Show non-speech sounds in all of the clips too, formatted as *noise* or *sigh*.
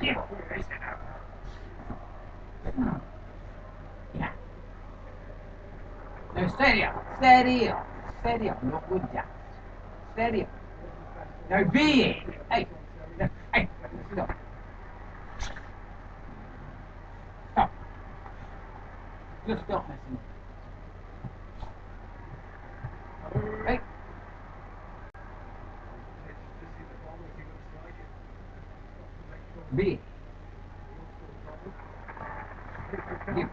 Yeah, yeah. Yeah. Now steady on, steady on. Now be it. Hey, now, hey. Stop. Just stop messing up. Hey. Be it. *laughs*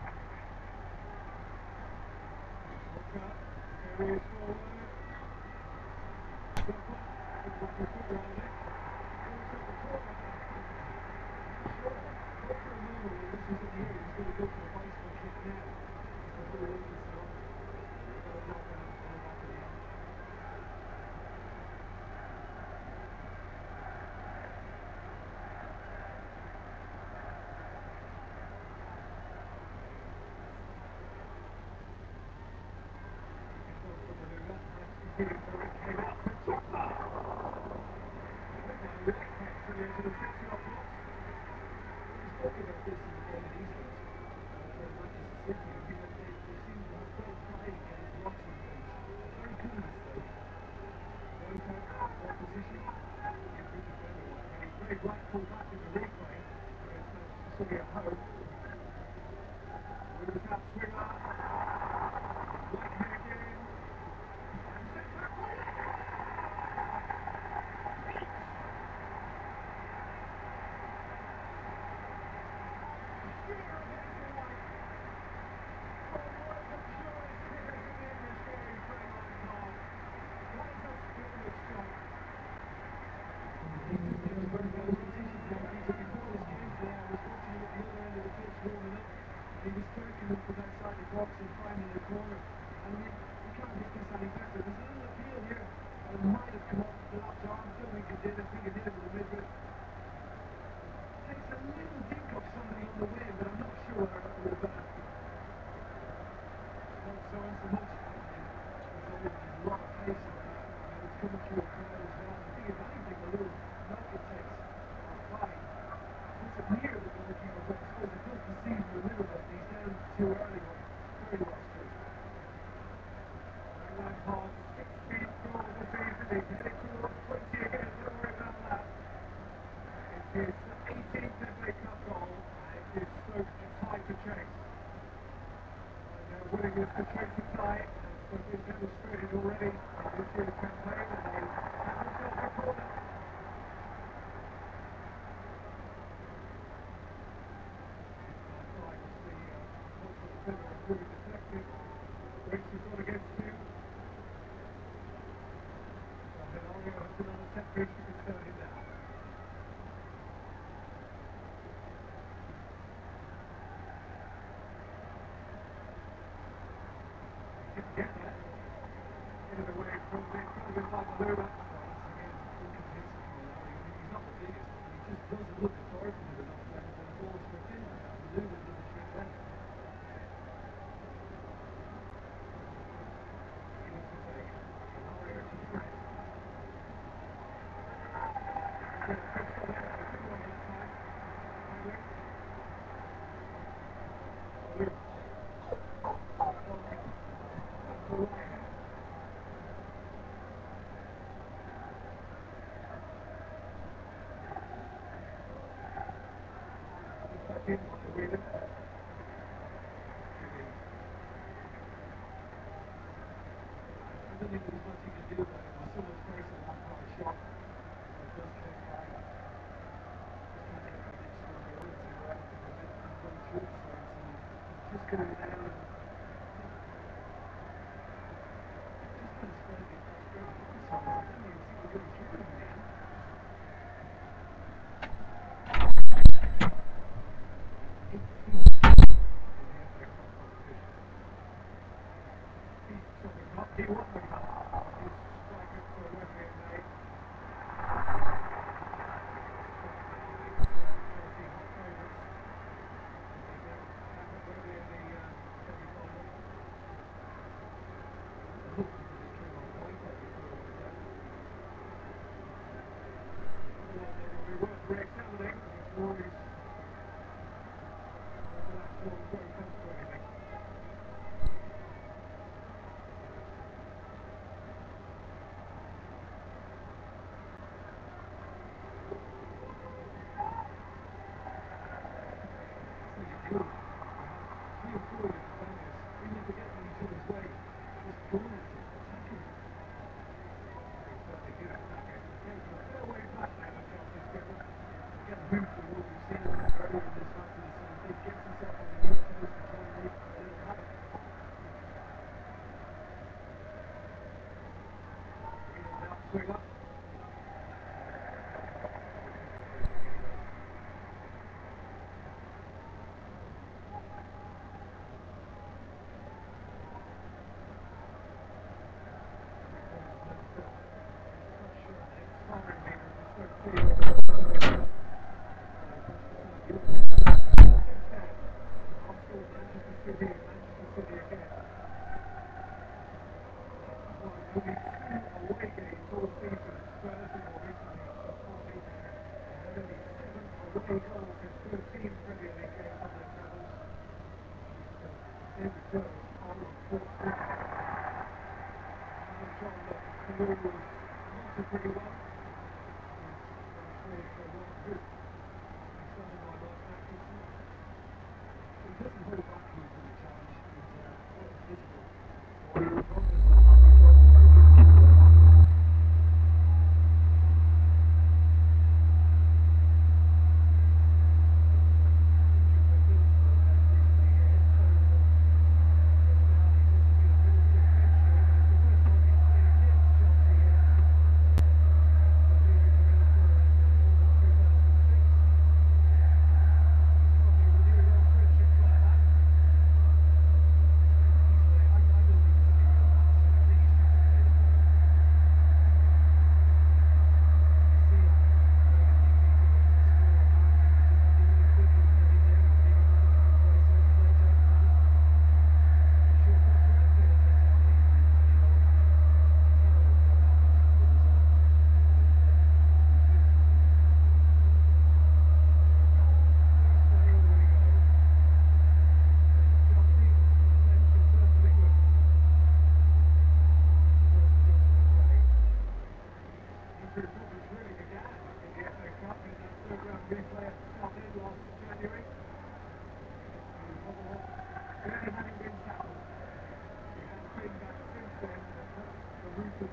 You. Thank you. check. They're winning this Kentucky fight. That's demonstrated already this year's campaign, and they have themselves a like the I'll. Get, get, get. Get away from me, from me, from me. incubator Thank you. Winger. pretty with the